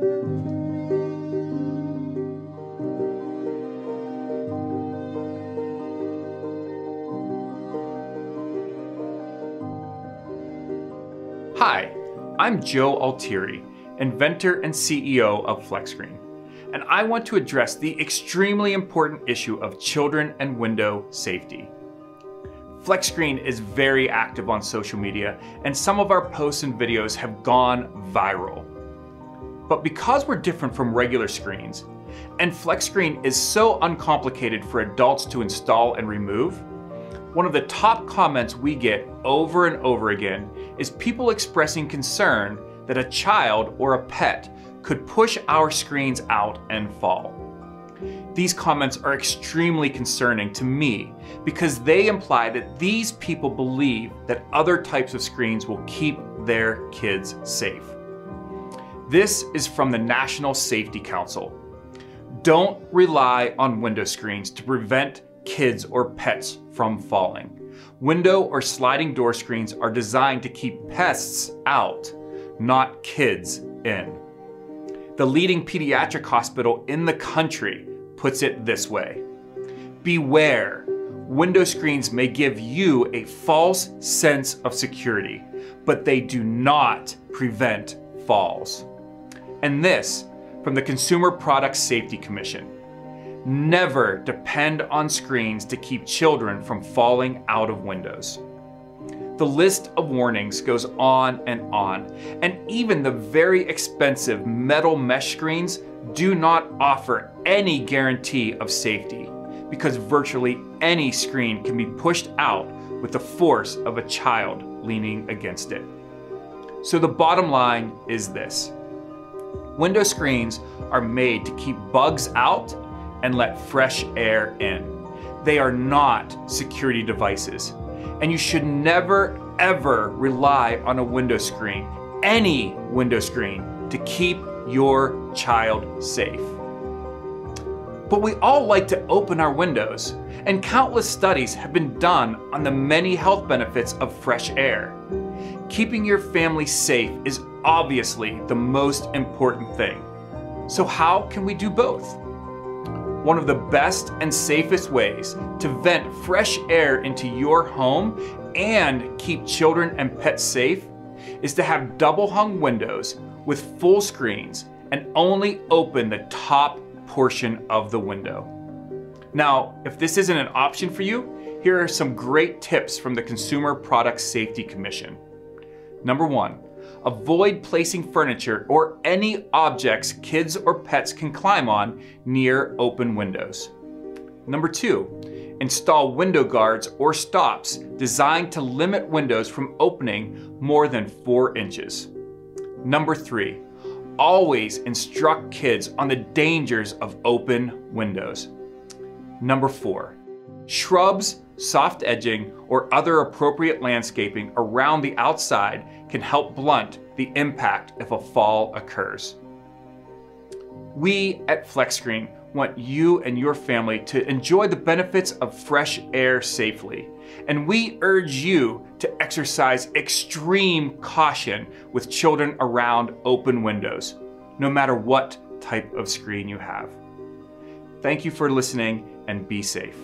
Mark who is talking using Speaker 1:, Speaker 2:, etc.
Speaker 1: Hi, I'm Joe Altieri, inventor and CEO of FlexScreen, and I want to address the extremely important issue of children and window safety. FlexScreen is very active on social media, and some of our posts and videos have gone viral. But because we're different from regular screens, and FlexScreen is so uncomplicated for adults to install and remove, one of the top comments we get over and over again is people expressing concern that a child or a pet could push our screens out and fall. These comments are extremely concerning to me because they imply that these people believe that other types of screens will keep their kids safe. This is from the National Safety Council. Don't rely on window screens to prevent kids or pets from falling. Window or sliding door screens are designed to keep pests out, not kids in. The leading pediatric hospital in the country puts it this way Beware, window screens may give you a false sense of security, but they do not prevent falls. And this from the Consumer Product Safety Commission. Never depend on screens to keep children from falling out of windows. The list of warnings goes on and on, and even the very expensive metal mesh screens do not offer any guarantee of safety because virtually any screen can be pushed out with the force of a child leaning against it. So the bottom line is this. Window screens are made to keep bugs out and let fresh air in. They are not security devices. And you should never, ever rely on a window screen, any window screen, to keep your child safe. But we all like to open our windows, and countless studies have been done on the many health benefits of fresh air. Keeping your family safe is obviously the most important thing. So, how can we do both? One of the best and safest ways to vent fresh air into your home and keep children and pets safe is to have double hung windows with full screens and only open the top portion of the window. Now, if this isn't an option for you, here are some great tips from the Consumer Product Safety Commission. Number one, avoid placing furniture or any objects kids or pets can climb on near open windows. Number two, install window guards or stops designed to limit windows from opening more than four inches. Number three, always instruct kids on the dangers of open windows. Number four, shrubs soft edging, or other appropriate landscaping around the outside can help blunt the impact if a fall occurs. We at FlexScreen want you and your family to enjoy the benefits of fresh air safely, and we urge you to exercise extreme caution with children around open windows, no matter what type of screen you have. Thank you for listening and be safe.